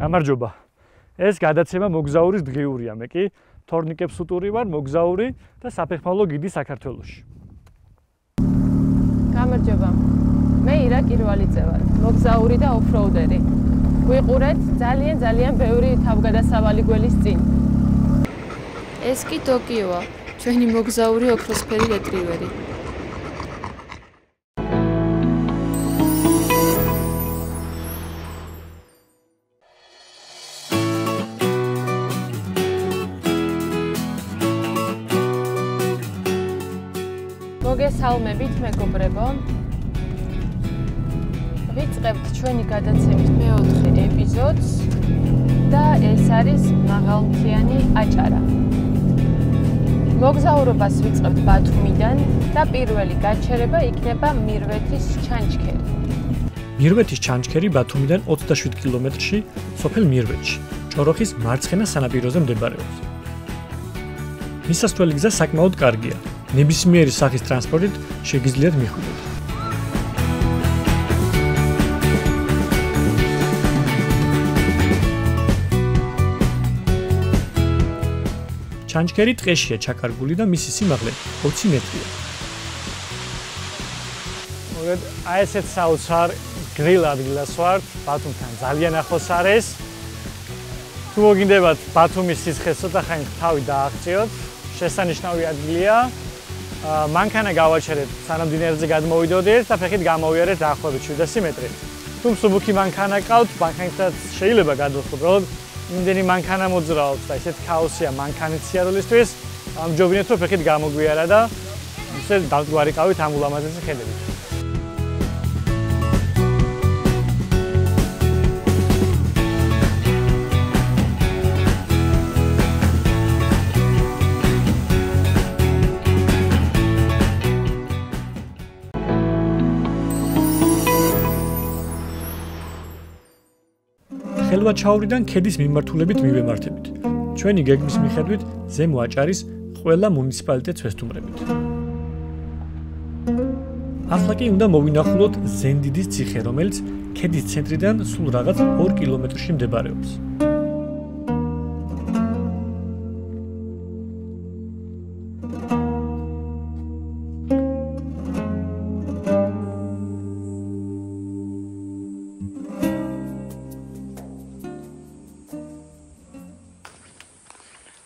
გამარჯობა. ეს გადაცემა მოგზაურის დღიურია, მე კი თორნიკებს უტური ვარ, მოგზაური და საფეხმავლო გიდი საქართველოში. გამარჯობა. მე ირა კირვალიძე ვარ, მოგზაური და ოფროუდერი. გვიყურეთ ძალიან ძალიან ბევრი თავგადასავალი გველის წინ. ეს კი ტოკიოა, ჩვენი მოგზაური ოქროსფერი რეტრივერი. მოგესალმებით მეგობრებო. ვიწყებთ ჩვენი გადაცემის მეოთხე ეპიზოდს და ეს არის მაღალმთიანი აჭარა. მოგზაურობას ვიწყებთ ბათუმიდან და პირველი გაჩერება იქნება მირვეთის ჩანჩქერი. მირვეთის ჩანჩქერი ბათუმიდან 27 კილომეტრში, სოფელ მირვეთში, ჭოროხის მარცხენა სანაპიროზე მდებარეობს. მისასვლელი გზა საკმაოდ კარგია. ნებისმიერი სახის ტრანსპორტით შეგიძლიათ მიხვიდეთ. ჩანჩქერი ტყეშია ჩაკარგული და მისი სიმაღლე 20 მეტრია. მოგეთ აი ესეთ საოცარ გრილ ადგილას ვართ, ბათუმთან ძალიან ახლოს არის. თუ მოგინდებათ ბათუმის სიცხეს ცოტა ხანი თავი დააღწიოთ, შესანიშნავი ადგილია. მანქანა გავაჩერეთ სანამდინარეზე გადმოვიდოდეთ და ფეხით გამოვიარეთ დაახლოებით 700 მეტრი. თუ მსუბუქი მანქანა ყავთ, მანქანითაც შეიძლება გადავხოთ, უბრალოდ იმდენი მანქანა მოძრაობს და ესეთ ქაოსია მანქანის სიარულისთვის, ამჯობინეთ რომ ფეხით გამოგვიარა და ისე დავგვარი ყავით ამ ულამაზესი ხედებით. ხელვაჩაურიდან ქედის მიმართულებით მივემართებით. ჩვენი გეგმის მიხედვით ზემო აჭარის ყველა მუნიციპალიტეტს ვესტუმრებით. ახლა კი უნდა მოვინახულოთ ზენდიდის ციხე, რომელიც ქედის ცენტრიდან სულ რაღაც 2 კილომეტრში მდებარეობს.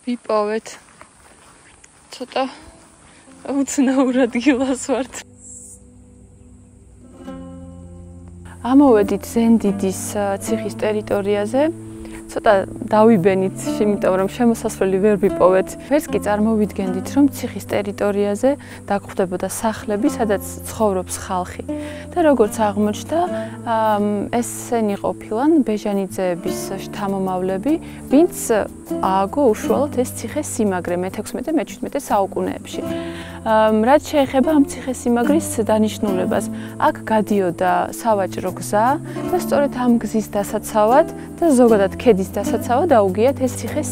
ვიპოვეთ. ცოტა უცნაურად გილას ვართ. ამოვედით ზენდიდის ციხის ტერიტორიაზე. ცოტა დავიბენით, იმიტომ რომ შემოსასვლელი ვერ ვიპოვეთ. ეს კი წარმოვიდგენდით, რომ ციხის ტერიტორიაზე დაგხვდებოდა სახლები, სადაც ცხოვრობს ხალხი. და როგორც აღმოჩნდა, ესენი ყოფილან ბეჟანიძეების შთამომავლები, ვინც ააგო უშუალოდ ეს ციხეს სიმაგრე მე-16-მე-17 საუკუნეებში. რაც შეეხება ამ ციხეს სიმაგრის დანიშნულებას, აქ გადიოდა სავაჭრო გზა და სწორედ ამ გზის დასაცავად და ზოგადად ქედის დასაცავად აუგიათ ეს ციხეს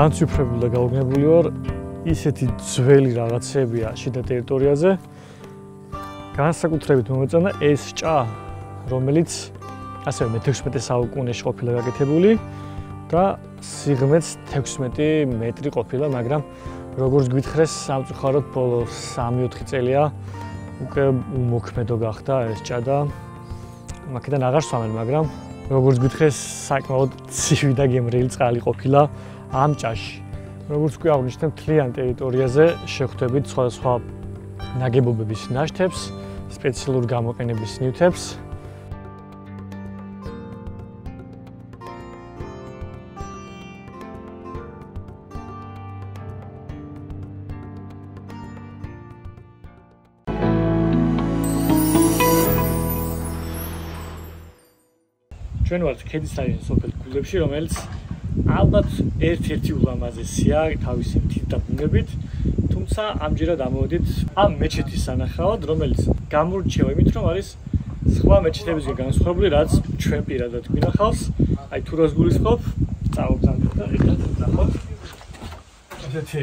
განცვიფრებული და გაუგნებელი ვარ ისეთი ძველი რაღაცებია შიდა ტერიტორიაზე. განსაკუთრებით მომეწონა ეს ჭა რომელიც ასევე მე-16 საუკუნეში ყოფილა გაკეთებული და სიღრმეც 16 მეტრი ყოფილა მაგრამ როგორც გვითხრეს სამწუხაროდ ბოლო 3-4 წელია უკვე უმოქმედო გახდა ეს ჭა და მაგიდან აღარ სვამენ მაგრამ როგორც გვითხრეს საკმაოდ ცივი და გემრიელი წყალი ყოფილა ამ ჭაში. როგორც კი აღნიშნეთ, თლიან ტერიტორიაზე შეხვდებით სხვადასხვა ნაგებობების ნაშთებს, სპეციალურ გამოყენების ნივთებს. ჩვენ ვართ ქედის რაიონის სოფელ გულებში, რომელიც ალბათ ერთ-ერთი ულამაზესია თავისი მთით და ბუნებით, თუმცა ამჯერად ამოვედით ამ მეჩეთის სანახავად, რომელიც გამორჩევა იმით, რომ არის სხვა მეჩეთებისგან განსხვავებული, რაც ჩვენ პირადად გვინახავს. აი თუ რას გულისხმობ, წავგზავნოთ და ერთად ვნახოთ. ესეთი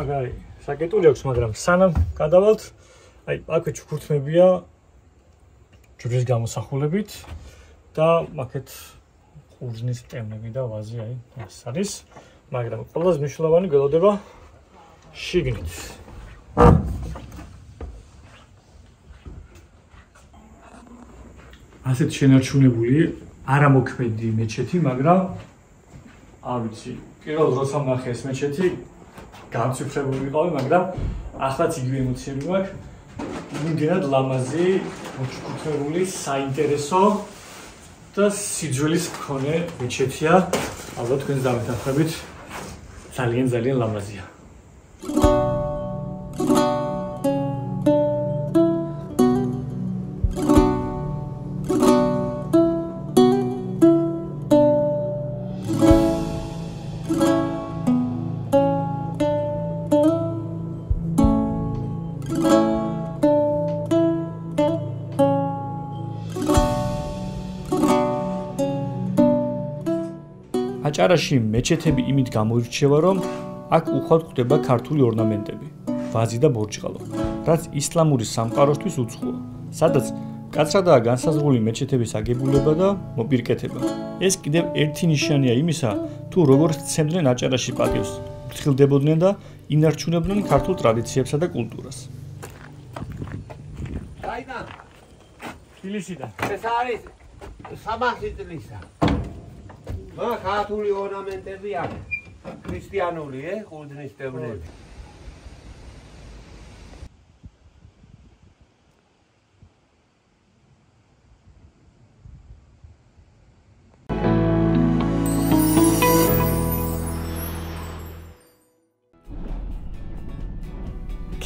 აგარი საკეტული აქვს, მაგრამ სანამ გადავალთ, აი აქვე ჩუქურთმებია ჯვრის გამოსახულებით და მაგეთ ყურძნის ტემნები და ვაზი აი ეს არის, მაგრამ ყველაზე მნიშვნელოვანი გველოდება შიგნით. ასეთ შენარჩუნებული არამოქმედი მეჩეთი, მაგრამ არ ვიცი, პირველ როცა ვნახე ეს მეჩეთი, გამციფრებული ვიყავი, მაგრამ ახლაც იგივე ემოციები მაქვს. იმდენად ლამაზი, მოჩქუთებული, საინტერესო და სიძველის მქონე მეჩეთია. ალბათ თქვენს დამეთანხმებით ძალიან ძალიან ლამაზია. აჭარაში მეჩეთები იმით გამოირჩევა, რომ აქ უხვად გვხვდება ქართული ორნამენტები, ვაზი და ბორჭყალო, რაც ისლამური სამყაროსთვის უცხოა, სადაც კაცრადაა განსაზღვრული მეჩეთების აგებულება და მოპირკეთება. ეს კიდევ ერთი ნიშანია იმისა, თუ როგორ ცემდნენ აჭარაში პატივს, ფრთხილდებოდნენ და ინარჩუნებდნენ ქართულ ტრადიციებსა და კულტურას. აიდან თბილისიდან. ეს არის სამახი წლისა. მა ქართული ორნამენტები აქვს. ქრისტიანული, ე, ყურძნის ტევნები.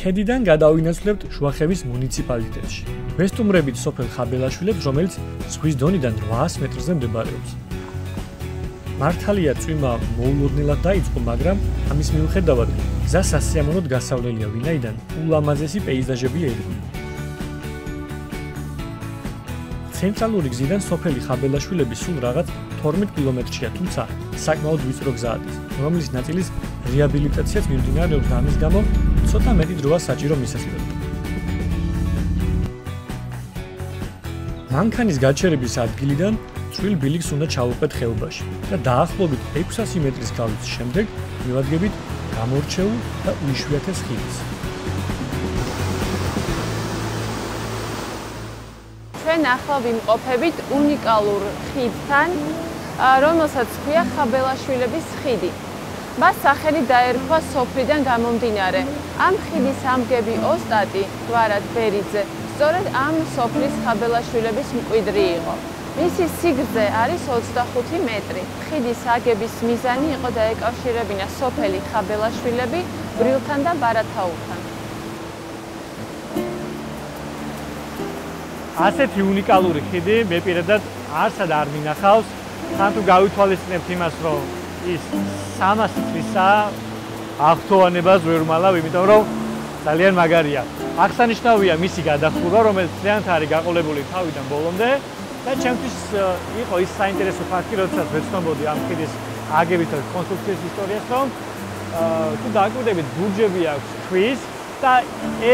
ქედიდან გადავინაცვლებთ შუახევის მუნიციპალიტეტში. ვესტუმრებით სოფელ ხაბელაშვილებს, რომელიც ზღვის დონიდან 800 მეტრზე მდებარეობს. მართალია წვიმა მოულოდნელად დაიწყო, მაგრამ ამის მიუხედავად გზა სასიამოვნოდ გასავლელია, ვინაიდან ულამაზესი პეიზაჟები ერგო. ცენტრალური გზიდან სოფელი ხაბელაშვილები სულ რაღაც 12 კილომეტრია, თუმცა საკმაოდ ვიწრო გზაა, რომლის ნაწილის რეაბილიტაციაც მიმდინარეობს და ამის გამო ცოტა მეტი დროა საჭირო მისასვლელად. მანქანის გაჩერების ადგილიდან წვილ ბილიქს უნდა ჩაუყეთ ხეობაში და დაახლოებით 600 მეტრის გავლის შემდეგ მივადგებით გამორჩეულ და უიშვიათეს ხიდს. ჩვენ ახლა ვიმყოფებით უნიკალურ ხიდთან, რომელსაც ქვია ხაბელაშვილების ხიდი. მას სახელი დაერქვა სოფლიდან გამომდინარე. ამ ხიდის ამგები ოსტატი ვარად ბერიძე სწორედ ამ სოფლის ხაბელაშვილების მკვიდრი იყო. მისი სიგრძე არის 25 მეტრი. ხიდის აგების მიზანი იყო დაეკავშირებინა სოფელი ხაბელაშვილები ბრილთან და ბარათაულთან. ასეთი უნიკალური ხიდი მე პირადად არსად არ მინახავს. თან თუ გავითვალისწინებთ იმას, რომ ის 300 წლისა აღთოვანებას ვერ მალავ, იმიტომ რომ ძალიან მაგარია. აღსანიშნავია მისი გადახურვა, რომელიც ძალიან თარი გაყოლებული თავიდან ბოლომდე. და ჩემთვის იყო ის საინტერესო ფაქტი, როდესაც ვეცნობოდი ამ ხიდის აგებით და კონსტრუქციის ისტორიას, რომ თუ დააკვირდებით, ბურჯები აქვს ქვის და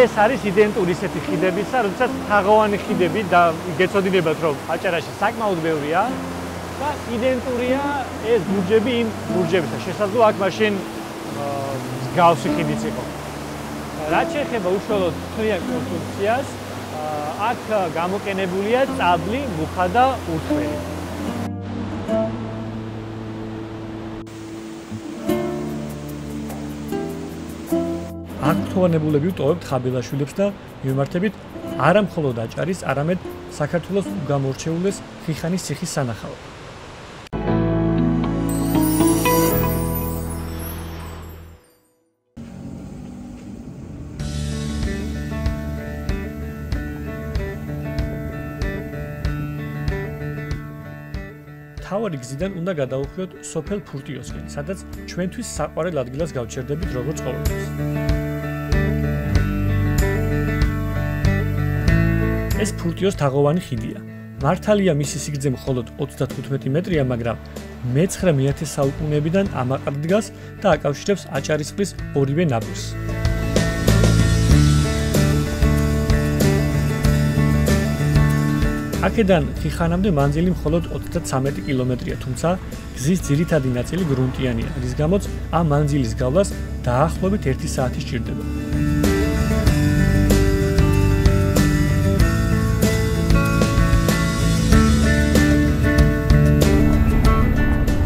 ეს არის იდენტური ისეთი ხიდებისა, როდესაც თაღოვანი ხიდები და გეცოდინებათ, რომ აჭარაში საკმაოდ ბევრია და იდენტურია ეს ბურჯები იმ ბურჯებისა. შესაძლოა აქ მაშინ გავსი ხიდიც იყო. რაც შეეხება უშუალოდ თრიან კონსტრუქციას, აქ გამოყენებულია წაბლი, მუხა და ურთველი. აქტუანებულები ვტოვებთ ხაბელაშვილებს და მიმართებით არა მხოლოდ აჭარის, არამედ საქართველოს გამორჩეულეს ხიხანის ციხის სანახავად. მთავარი გზიდან უნდა გადავუხვიოთ სოფელ ფურტიოსკენ, სადაც ჩვენთვის საყვარელ ადგილას გავჩერდებით როგორც ყოველთვის. ეს ფურტიოს თაღოვანი ხიდია. მართალია მისი სიგრძე მხოლოდ 35 მეტრია, მაგრამ მე-9 საუკუნეებიდან ამაყად დგას და აკავშირებს აჭარისწყლის ორივე ნაპირს. აქედან ხიხანამდე მანძილი მხოლოდ 33 კილომეტრია, თუმცა გზის ძირითადი ნაწილი გრუნტიანია, რის გამოც ამ მანძილის გავლას დაახლოებით 1 საათი სჭირდება.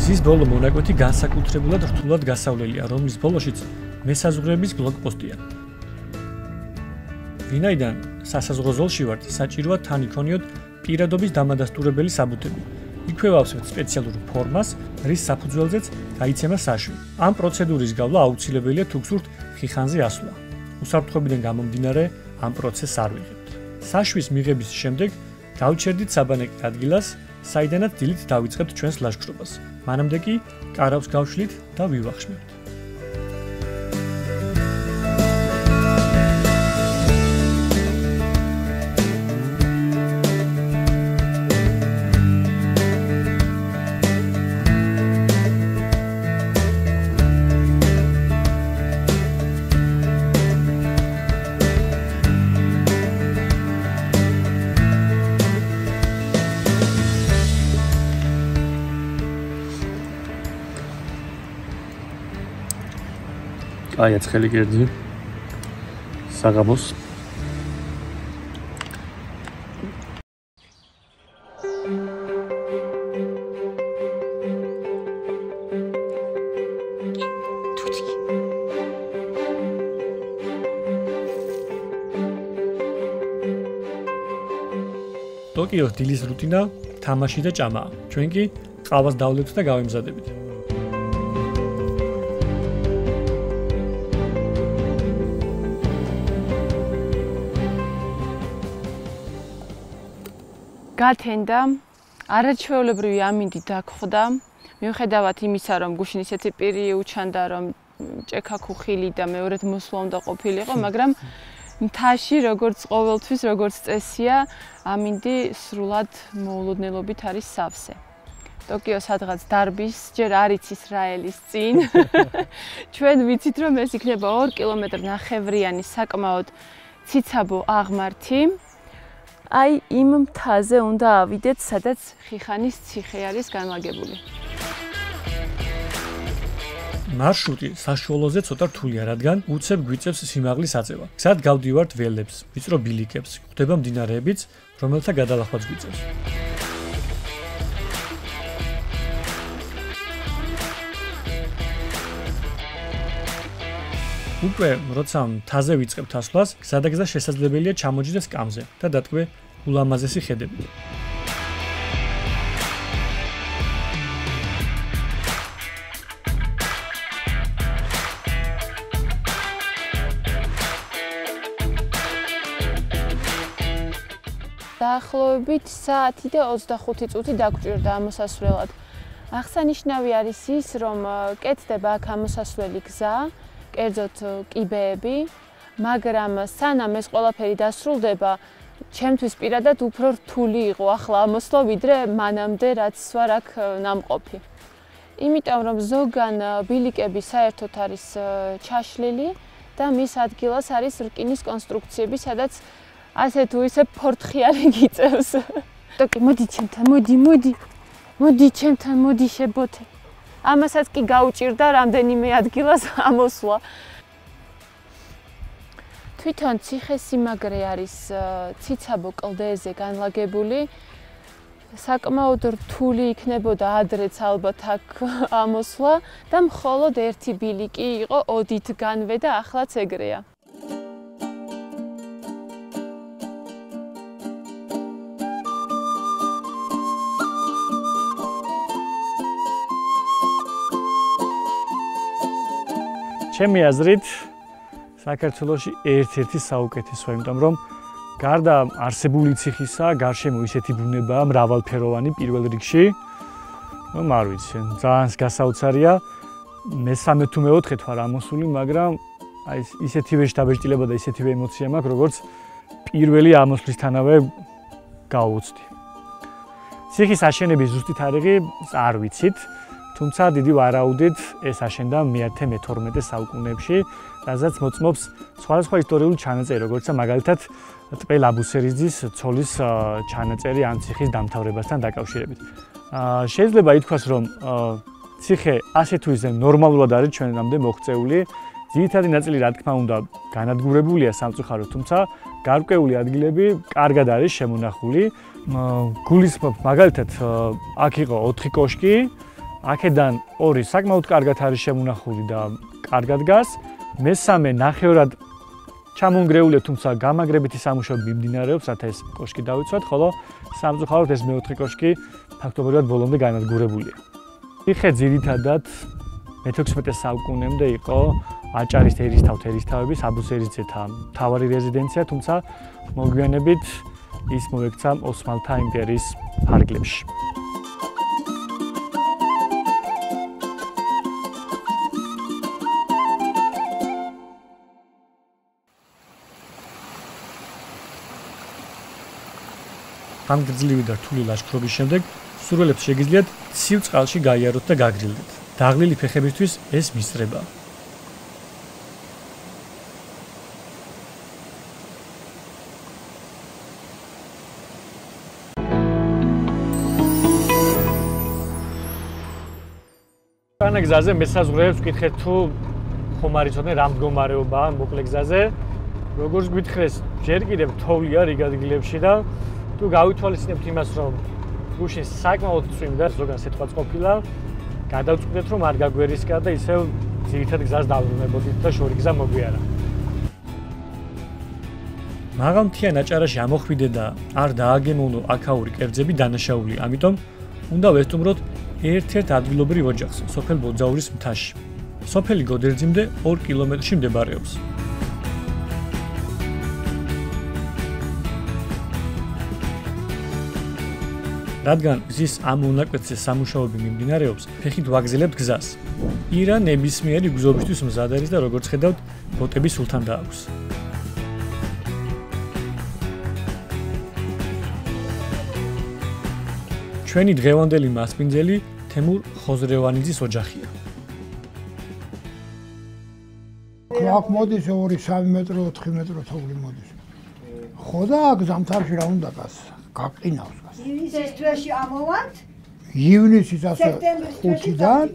გზის ბოლო მონაკვეთი განსაკუთრებულად რთულად გასავლელია, რომლის ბოლოშიც მესაზღვრების ბლოკპოსტია. ვინაიდან სასაზღვრო ზოლში ვართ, საჭიროა თან იქონიოთ პირადობის დამადასტურებელი საბუთები. იქვე ვავსებთ სპეციალურ ფორმას, რის საფუძველზეც გაიცემა საშვი. ამ პროცედურის გავლა აუცილებელია თუ გსურთ ხიხანზე ასვლა. უსაფრთხოებიდან გამომდინარე, ამ პროცესს არ ვიღებთ. საშვის მიღების შემდეგ გავჩერდით საბანეკ ადგილას, საიდანაც დილით დავიწყებთ ჩვენს ლაშქრობას. მანამდე კი კარავს გავშლით და ვივახშმებთ. აი აცხელი კერძი საღამოს ტოკიოს დილის რუტინა თამაში და ჭამა. ჩვენ კი ყავას დავლევთ და გავემზადებით. გათენდა არაჩვეულებრივი ამინდი დაგხვდა მიუხედავად იმისა რომ გუშინ ისეთი პირი უჩანდა რომ ჭექა ხუხილი და მეორედ მოსვლა უნდა ყოფილიყო მაგრამ მთაში როგორც ყოველთვის როგორც წესია ამინდი სრულად მოულოდნელობით არის სავსე. ტოკიო სადღაც დარბის ჯერ არის ისრაელის წინ. ჩვენ ვიცით რომ ეს იქნება 2 კილომეტრი ნახევრიანი საკმაოდ ციცაბო აღმართი აი იმ მთაზე უნდა ავიდეთ, სადაც ხიხანის ციხე არის განლაგებული. მარშრუტი საშუალოზე ცოტა რთულია, რადგან უცებ გვიწევს სიმაღლის აწევა. გზად გავდივართ ველებს, ვიწრო ბილიკებს, ხვდება მდინარეებიც, რომელთა გადალახვაც გვიწევს. უკვე როცა მთაზე ვიწყებთ ასვლას, გზადაგზა შესაძლებელია ჩამოჯდეს კამზე და დატყვე ულამაზესი ხედები. დაახლოებით საათი და 25 წუთი დაგვჭირდა ამოსასვლელად. აღსანიშნავი არის ის, რომ კეთდება აქ ამოსასვლელი გზა, კერძოდ კიბეები, მაგრამ სანამ ეს ყველაფერი დასრულდება, ჩემთვის პირადად უფრო რთული იყო ახლა ამოსვლა ვიდრე მანამდე რაც ვარ აქ ნამყოფი. იმიტომ რომ ზოგან ბილიკები საერთოდ არის ჩაშლილი და მის ადგილას არის რკინის კონსტრუქციები, სადაც ასე თუ ისე ფორთხიალი გიწევს. ტოკი, მოდი ჩემთან, მოდი, მოდი. მოდი ჩემთან, მოდი შებოთე. ამასაც კი გაუჭირდა რამდენიმე ადგილას ამოსვლა. თვითონ ციხესიმაგრე არის ციცაბო კლდეზე განლაგებული. საკმაოდ რთული იქნებოდა ადრეც ალბათ აქ ამოსვლა და მხოლოდ ერთი ბილიკი იყო ოდითგანვე და ახლაც ეგრეა. ჩემი აზრით საქართველოში ერთ-ერთი საუკეთესო, იმიტომ რომ გარდა არსებული ციხისა, გარშემო ისეთი ბუნებაა მრავალფეროვანი პირველ რიგში. ნუ არ ვიცი, ძალიან გასაოცარია. მესამე თუ მეოთხე თვარ ამოსული, მაგრამ აი ისეთივე შტაბეჭდილება და ისეთივე ემოცია მაქვს, როგორც პირველი ამოსვლისთანავე გაუწდი. ციხის აშენების ზუსტი თარიღი არ ვიცით, თუმცა დიდი ვარაუდით ეს აშენდა მე-12 საუკუნეებში, რაზეც მოწმობს სხვადასხვა ისტორიული ჩანაწერი, როგორცა მაგალითად ტყელ აბუსერიძის ცოლის ჩანაწერი ამ ციხის დამთავრებასთან დაკავშირებით. შეიძლება ითქვას, რომ ციხე ასე თუ ისე ნორმალურად არის ჩვენამდე მოღწეული. ძირითადი ნაწილი რა თქმა უნდა განადგურებულია სამწუხაროდ, თუმცა გარკვეული ადგილები კარგად არის შემონახული. გულისხმობ მაგალითად აქ იყო 4 კოშკი, აქედან ორი საკმაოდ კარგად არის შემონახული და კარგად გას. მესამე ნახევრად ჩამონგრეულია, თუმცა გამაგრებითი სამუშაოები მიმდინარეობს, რათა ეს კოშკი დავიცვათ, ხოლო სამწუხაროდ ეს მეოთხე კოშკი ფაქტობრივად ბოლომდე განადგურებულია. იხე ძირითადად მე-16 საუკუნემდე იყო აჭარის ერისთავთ ერისთავების აბუსერიძეთა მთავარი რეზიდენცია, თუმცა მოგვიანებით ის მოექცა ოსმალთა იმპერიის ფარგლებში. ამ გძლივი და რთული ლაშქრობის შემდეგ სურველებს შეგიძლიათ ცივ წყალში გაიაროთ და გაგრილდეთ. დაღლილი ფეხებისთვის ეს მისწრება. თანა გზაზე მესაზღვრეებს ვკითხეთ თუ ხომ არის ოდენ რამ მდგომარეობაა მოკლე გზაზე. როგორც გვითხრეს, ჯერ კიდევ თოვლია რიგ ადგილებში და თუ გავითვალისწინებთ იმას, რომ გუში საკმაოდ წვიმდა, ზოგან სიტყვაც ყოფილა, გადავწყვეტეთ, რომ არ გაგვერისკა და ისევ ძირითად გზას დავბრუნებოდით და შორი გზა მოგვიარა. მაგრამ თიან აჭარაში ამოხვიდე და არ დააგემოვნო აკაური კერძები დანაშაული, ამიტომ უნდა ვესტუმროთ ერთ-ერთ ადგილობრივ ოჯახს, სოფელ ბოძაურის მთაში. სოფელი გოდერძიმდე 2 კილომეტრში მდებარეობს. რადგან ზის ამ უნაკვეთზე სამუშაოები მიმდინარეობს, ფეხით ვაგზელებთ გზას. ირა ნებისმიერი გზობისთვის მზად არის და როგორც ხედავთ, ბოტები სულთან დააქვს. ჩვენი დღევანდელი მასპინძელი თემურ ხოზრევანიძის ოჯახია. აქ მოდის 2-3 მეტრო, 4 მეტრო თოვლი მოდის. ხო და აქ ზამთარში რა უნდა გასა? გაყინავს. ივნისის თვეში ამოვანთ. ივნისის ასე 5-დან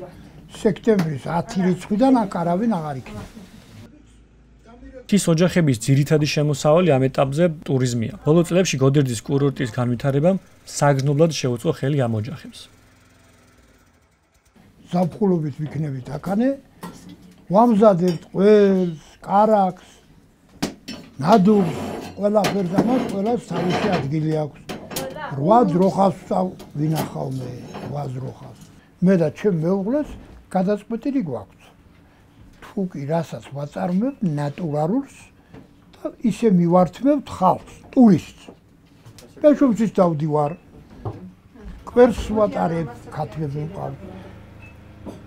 სექტემბრის 10 რიცხვიდან აკარავინ აღარ იქნება. ის ოჯახების ძირითადი შემოსავალი ამ ეტაპზე ტურიზმია. ბოლო წლებში გოდერძის კურორტის განვითარებამ საგზნობლად შეუწყო ხელი ამ ოჯახებს. ზაფხულობით ვიქნებით აქანე. ვამზადებთ ყველს, კარაქს, ნადუღს, ყველაფერს ამას ყველას თავისი ადგილი აქვს. რვა ძროხას ვინახავ მე, რვა ძროხას. მე და ჩემ მეუღლეს გადაწყვეტილი გვაქვს. თუ კი რასაც ვაწარმოებ ნატურალურს და ისე მივართმევთ ხალხს, ტურისტს. მე შუბცის დავდივარ. კვერს ვატარებ, ქათმები მყავ.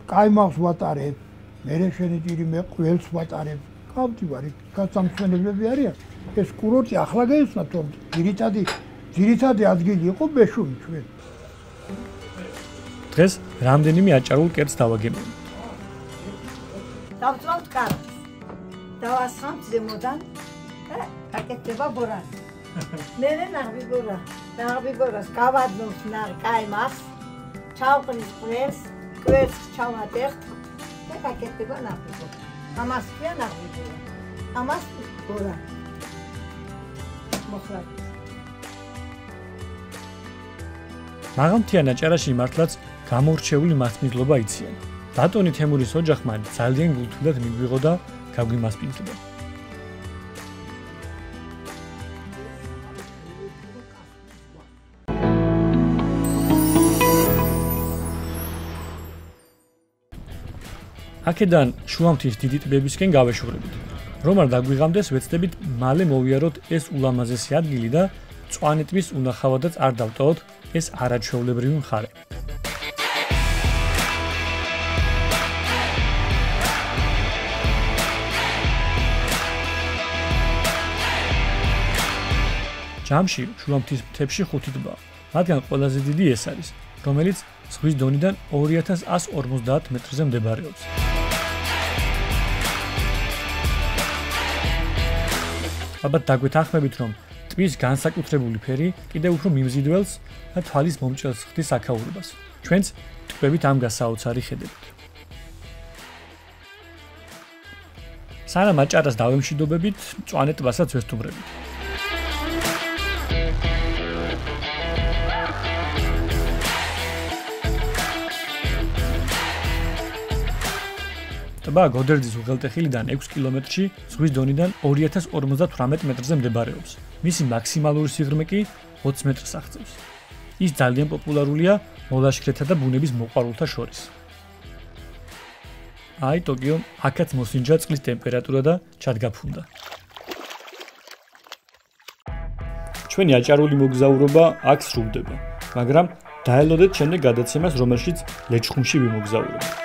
კაიმავს ვატარებ. მე შენი ძირი მე ყველს ვატარებ. გავდივარ, გასამხნელებლები არიან. ეს კურორტი ახლა გაიცნოთ, რომ ძირითადი ძირითადი ადგილი იყო ბეშუმი ჩვენ. დღეს რამდენიმე აჭარულ კერძს დავაგებინე. დავწვალთ კარს. დავასხამთ ზემოდან და აკეთება ბორანი. მე მე ნაღბიგორა. ნაღბიგორას გავადნოთ ნაღ კაიმას. ჩავყრის ყვეს, ყვეს ჩავატეხთ და აკეთება ნაღბიგორა. ამას ქვია ნაღბიგორა. ამას ბორა. მოხლა მაღალმთიან აჭარაში მართლაც გამორჩეული მასპინძლობა იციან. ბატონი თემურის ოჯახმა ძალიან გულთულად მიგვიღო და გაგვიმასპინძლა. აქედან შუამთის დიდი ტბებისკენ გავეშურებით. რომ არ დაგვიღამდეს, ვეცდებით მალე მოვიაროთ ეს ულამაზესი ადგილი და მწვანე ტბის უნახავადაც არ დავტოვოთ ეს არაჩვეულებრივი მხარე. ჯამში შუამთის მთებში ხუთი ტბა, მათგან ყველაზე დიდი ეს არის, რომელიც ზღვის დონიდან 2150 მეტრზე მდებარეობს. ალბათ დაგვეთანხმებით, რომ ტბის განსაკუთრებული ფერი კიდევ უფრო მიმზიდველს და თვალის მომჭელს ხდის აქაურობას. ჩვენც ტბებით ამ გასაოცარი ხედებით. სანამ აჭარას დავემშვიდობებით, წვანე ტბასაც ვესტუმრებით. ტბა გოდერძის უღელტეხილიდან 6 კილომეტრში, ზღვის დონიდან 2058 მეტრზე მდებარეობს. მისი მაქსიმალური სიღრმე კი 20 მეტრს აღწევს. ის ძალიან პოპულარულია მოლაშქრეთა და ბუნების მოყვარულთა შორის. აი ტოკიო, აქაც მოსინჯა წყლის ტემპერატურა და ჩადგაფუნდა. ჩვენი აჭარული მოგზაურობა აქ სრულდება, მაგრამ დაელოდეთ შემდეგ გადაცემას, რომელშიც ლეჩხუმში ვიმოგზაურობთ.